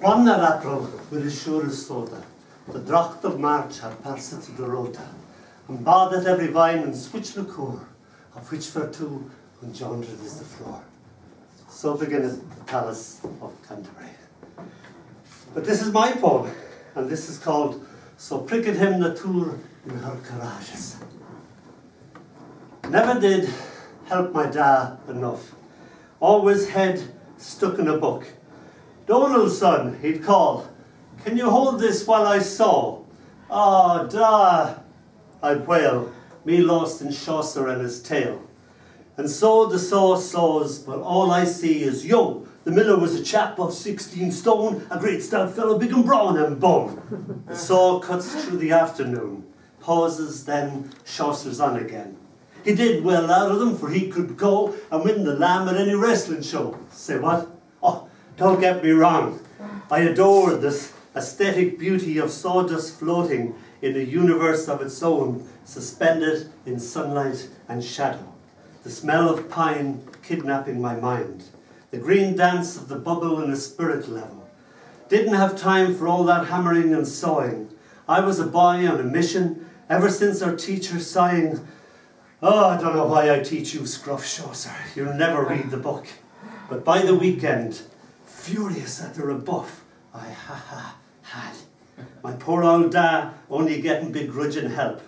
One April with his sure soda, the dracht of March had passed to the rota, and bathed every vine and switch liqueur, of which for two engendered is the floor. So beginneth the palace of Canterbury. But this is my poem, and this is called So Pricked Him Natur in Her Courages. Never did help my da enough. Always head stuck in a book. Donaldson, he'd call, can you hold this while I sew? Ah, oh, da, I'd wail, me lost in Chaucer and his tale. And so the saw saws, but all I see is yo. The miller was a chap of sixteen stone, a great stout fellow, big and brown and bone. The saw cuts through the afternoon, pauses, then Chaucer's on again. He did well out of them, for he could go and win the lamb at any wrestling show. Say what? Don't get me wrong. I adored this aesthetic beauty of sawdust floating in a universe of its own, suspended in sunlight and shadow. The smell of pine kidnapping my mind. The green dance of the bubble in a spirit level. Didn't have time for all that hammering and sawing. I was a boy on a mission, ever since our teacher sighing, Oh, I don't know why I teach you scruff sir. You'll never read the book. But by the weekend, furious at the rebuff I ha ha had. My poor old da only getting begrudging help.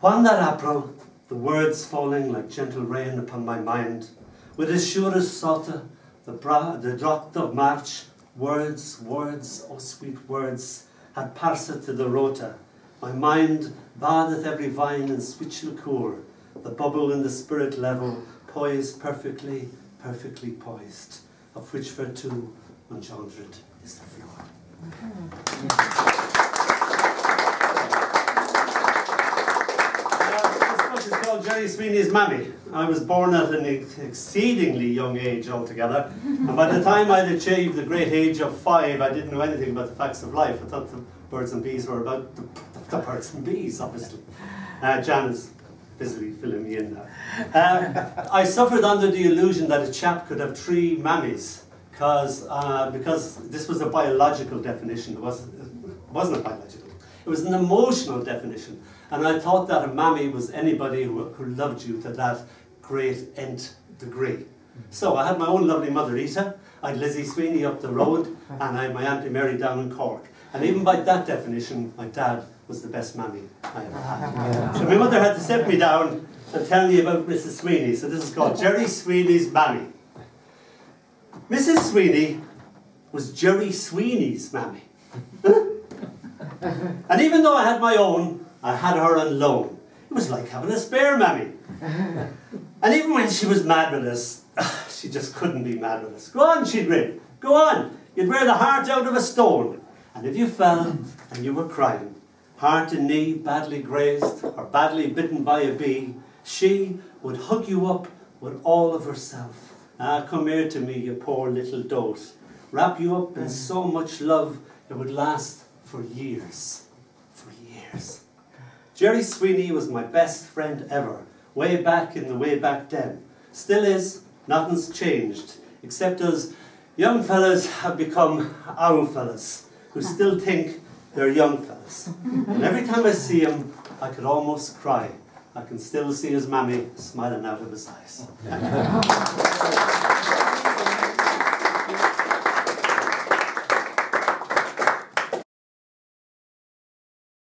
One that April, the words falling like gentle rain upon my mind, with as sure as sota, the, bra the of March, words, words, oh sweet words, had passed to the rota. My mind batheth every vine and switch liqueur, the bubble in the spirit level, poised perfectly, perfectly poised, of which for two engendered is the floor. is called Jerry Sweeney's Mammy. I was born at an exceedingly young age altogether, and by the time I'd achieved the great age of five, I didn't know anything about the facts of life. I thought the birds and bees were about the, the birds and bees, obviously. Uh, busily filling me in now. Um, I suffered under the illusion that a chap could have three mammies, cause, uh, because this was a biological definition. It wasn't, it wasn't a biological. It was an emotional definition. And I thought that a mammy was anybody who, who loved you to that great nth degree. So I had my own lovely mother, Rita. I had Lizzie Sweeney up the road, and I had my Auntie Mary down in Cork. And even by that definition, my dad was the best mammy I ever had. So my mother had to sit me down and tell me about Mrs. Sweeney. So this is called Jerry Sweeney's mammy. Mrs. Sweeney was Jerry Sweeney's mammy. and even though I had my own, I had her on loan. It was like having a spare mammy. And even when she was mad with us, she just couldn't be mad with us. Go on, she'd grin. Go on. You'd wear the heart out of a stone. And if you fell and you were crying, heart and knee badly grazed or badly bitten by a bee, she would hug you up with all of herself. Ah, come here to me, you poor little dote. Wrap you up in so much love it would last for years. For years. Jerry Sweeney was my best friend ever, way back in the way back then. Still is, nothing's changed, except as young fellas have become our fellas, who still think they're young fellas. And every time I see him, I could almost cry. I can still see his mammy smiling out of his eyes.